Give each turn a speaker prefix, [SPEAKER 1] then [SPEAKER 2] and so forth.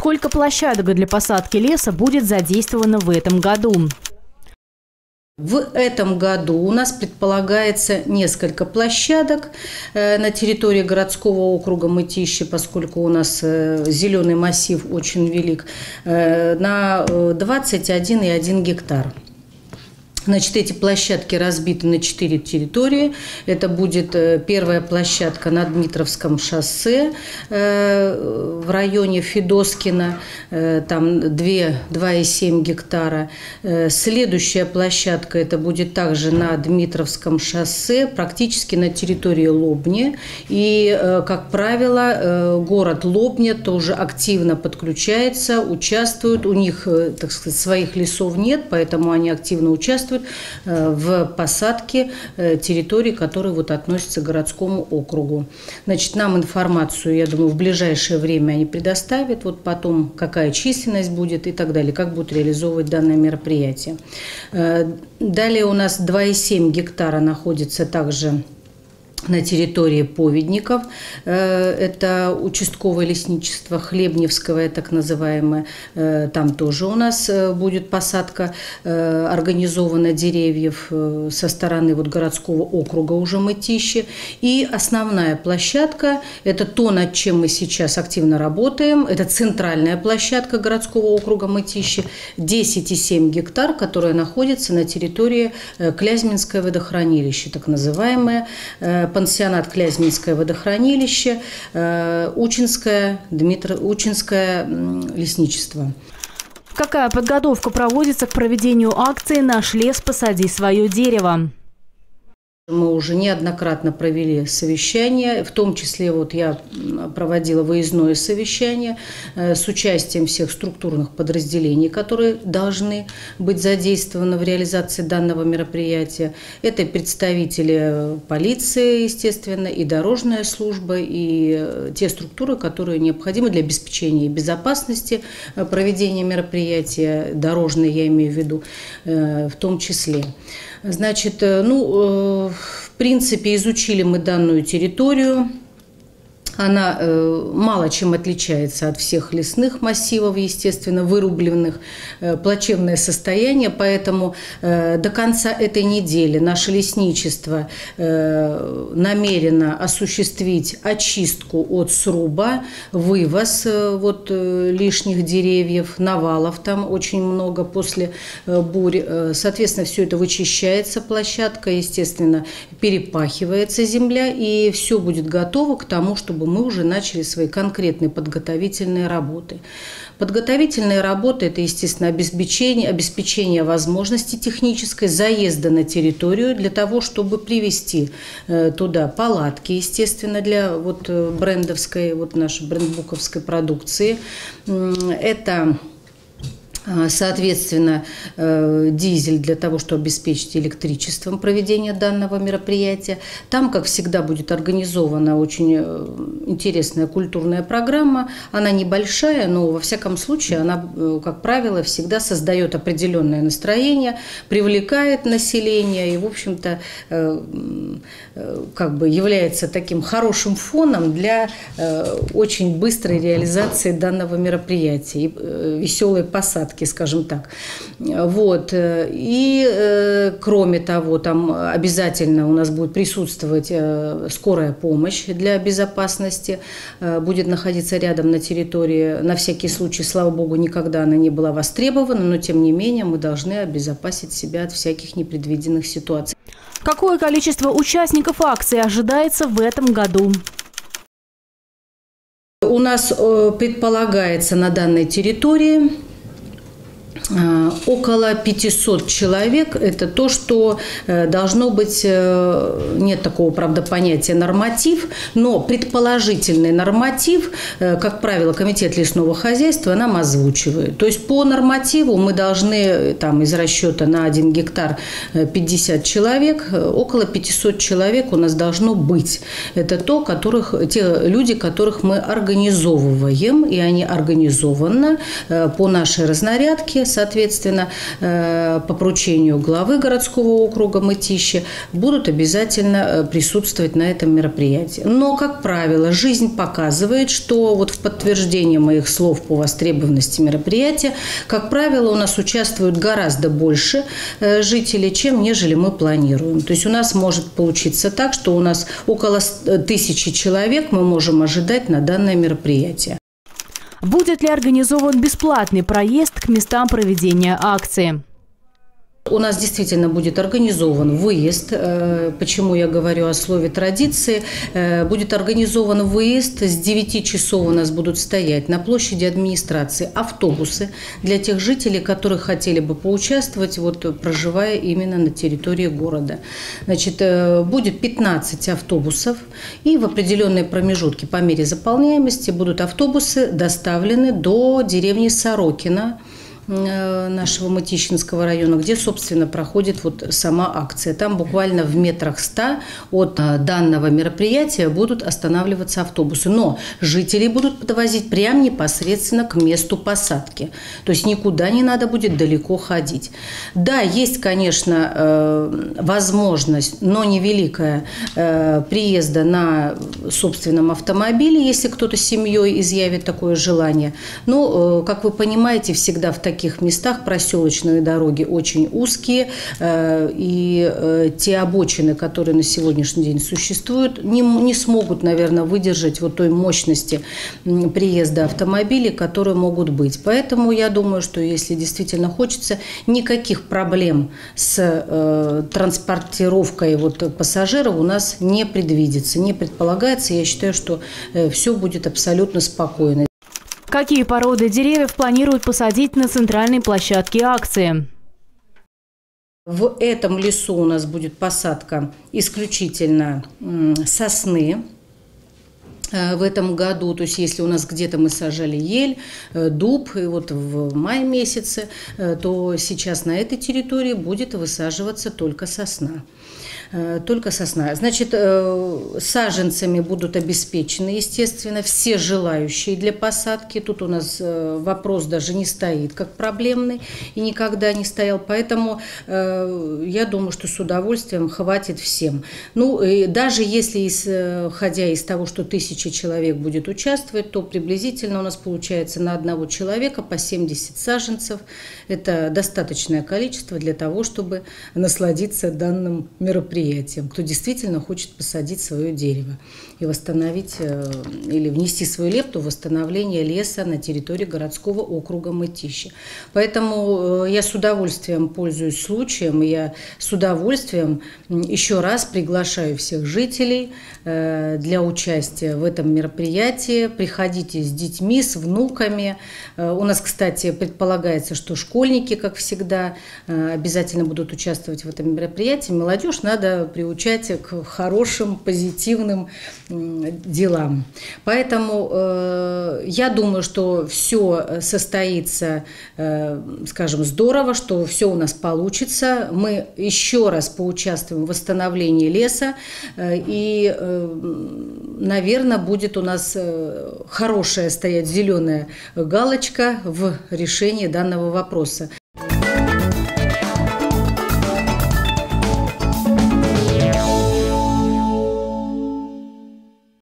[SPEAKER 1] Сколько площадок для посадки леса будет задействовано в этом году?
[SPEAKER 2] В этом году у нас предполагается несколько площадок э, на территории городского округа Мытищи, поскольку у нас э, зеленый массив очень велик, э, на 21,1 гектар. Значит, эти площадки разбиты на четыре территории. Это будет э, первая площадка на Дмитровском шоссе э, в районе Федоскина, э, там 2,7 гектара. Следующая площадка это будет также на Дмитровском шоссе, практически на территории Лобни. И, как правило, город Лобня тоже активно подключается, участвует. У них, так сказать, своих лесов нет, поэтому они активно участвуют участвуют э, в посадке э, территорий, которые вот относятся к городскому округу. Значит, нам информацию, я думаю, в ближайшее время они предоставят, вот потом какая численность будет и так далее, как будут реализовывать данное мероприятие. Э, далее у нас 2,7 гектара находится также на территории поведников. Э, это участковое лесничество Хлебневское, так называемое. Э, там тоже у нас э, будет посадка организована деревьев со стороны вот городского округа уже Мытищи. И основная площадка – это то, над чем мы сейчас активно работаем. Это центральная площадка городского округа Мытищи, 10,7 гектар, которая находится на территории Клязьминское водохранилище, так называемое пансионат Клязьминское водохранилище, э, Учинское, Дмитро, Учинское лесничество.
[SPEAKER 1] Какая подготовка проводится к проведению акции «Наш лес, посади свое дерево»?
[SPEAKER 2] Мы уже неоднократно провели совещание, в том числе вот я проводила выездное совещание э, с участием всех структурных подразделений, которые должны быть задействованы в реализации данного мероприятия. Это представители полиции, естественно, и дорожная служба, и э, те структуры, которые необходимы для обеспечения безопасности э, проведения мероприятия, дорожные я имею в виду, в том числе. Значит, ну, в принципе, изучили мы данную территорию. Она э, мало чем отличается от всех лесных массивов, естественно, вырубленных, э, плачевное состояние, поэтому э, до конца этой недели наше лесничество намерено осуществить очистку от сруба, вывоз вот, лишних деревьев, навалов там очень много после бурь. Соответственно, все это вычищается, площадка, естественно, перепахивается земля, и все будет готово к тому, чтобы мы уже начали свои конкретные подготовительные работы. Подготовительные работы – это, естественно, обеспечение, обеспечение возможности технической заезда на территорию для того, чтобы привести э, туда палатки, естественно, для вот э, брендовской, вот нашей брендбуковской продукции. Это соответственно, э, дизель для того, чтобы обеспечить электричеством проведение данного мероприятия. Там, как всегда, будет организована очень э, интересная культурная программа. Она небольшая, но во всяком случае она, э, как правило, всегда создает определенное настроение, привлекает население и, в общем-то, как бы является таким хорошим фоном для очень быстрой реализации данного мероприятия и веселой посадки порядке, скажем так. Вот. И э, кроме того, там обязательно у нас будет присутствовать э, скорая помощь для безопасности, э, будет находиться рядом на территории. На всякий случай, слава богу, никогда она не была востребована, но тем не менее мы должны обезопасить себя от всяких непредвиденных ситуаций.
[SPEAKER 1] Какое количество участников акции ожидается в этом году?
[SPEAKER 2] У нас предполагается на данной территории Э, около 500 человек. Это то, что э, должно быть, э, нет такого, правда, понятия норматив, но предположительный норматив, как правило, Комитет лесного хозяйства нам озвучивает. То есть по нормативу мы должны там из расчета на 1 гектар 50 человек, около 500 человек у нас должно быть. Это то, которых, те люди, которых мы организовываем, и они организованы по нашей разнарядке, соответственно, по поручению главы городского округа Мытищи будут обязательно присутствовать на этом мероприятии. Но, как правило, жизнь показывает, что вот в подтверждение моих слов по востребованности мероприятия, как правило, у нас участвуют гораздо больше жителей, чем нежели мы планируем. То есть у нас может получиться так, что у нас около тысячи человек мы можем ожидать на данное мероприятие.
[SPEAKER 1] Будет ли организован бесплатный проезд к местам проведения акции?
[SPEAKER 2] У нас действительно будет организован выезд. Э, почему я говорю о слове традиции? Э, будет организован выезд. С 9 часов у нас будут стоять на площади администрации автобусы для тех жителей, которые хотели бы поучаствовать, вот, проживая именно на территории города. Значит, э, будет 15 автобусов, и в определенные промежутки по мере заполняемости будут автобусы доставлены до деревни Сорокина, нашего Матищинского района, где, собственно, проходит вот сама акция. Там буквально в метрах ста от э, данного мероприятия будут останавливаться автобусы. Но жители будут подвозить прямо непосредственно к месту посадки. То есть никуда не надо будет далеко ходить. Да, есть, конечно, э, возможность, но невеликая, приезда на собственном автомобиле, если кто-то с семьей изъявит такое желание. Но, как вы понимаете, всегда в таких таких местах проселочные дороги очень узкие, э, и э, те обочины, которые на сегодняшний день существуют, не, не смогут, наверное, выдержать вот той мощности приезда автомобилей, которые могут быть. Поэтому я думаю, что если действительно хочется, никаких проблем с э, транспортировкой вот пассажиров у нас не предвидится, не предполагается. Я считаю, что все будет абсолютно спокойно.
[SPEAKER 1] Какие породы деревьев планируют посадить на центральной площадке акции?
[SPEAKER 2] В этом лесу у нас будет посадка исключительно сосны э, в этом году. То есть если у нас где-то мы сажали ель, э, дуб, и вот в мае месяце, э, то сейчас на этой территории будет высаживаться только сосна. Э, только сосна. Значит, э, саженцами будут обеспечены, естественно, все желающие для посадки. Тут у нас э, вопрос даже не стоит как проблемный и никогда не стоял. Поэтому я думаю, что с удовольствием хватит всем. Ну, даже если, исходя из того, что тысяча человек будет участвовать, то приблизительно у нас получается на одного человека по 70 саженцев. Это достаточное количество для того, чтобы насладиться данным мероприятием мероприятиям, кто действительно хочет посадить свое дерево и восстановить э, или внести свою лепту в восстановление леса на территории городского округа Мытищи. Поэтому э, я с удовольствием пользуюсь случаем, и я с удовольствием еще раз приглашаю всех жителей э, для участия в этом мероприятии. Приходите с детьми, с внуками. У нас, кстати, предполагается, что школьники, как всегда, обязательно будут участвовать в этом мероприятии. Молодежь надо приучать к хорошим, позитивным делам. Поэтому э, я думаю, что все состоится, э, скажем, здорово, что все у нас получится. Мы еще раз поучаствуем в восстановлении леса, э, и, наверное, будет у нас хорошая стоять зеленая галочка в решении данного вопроса.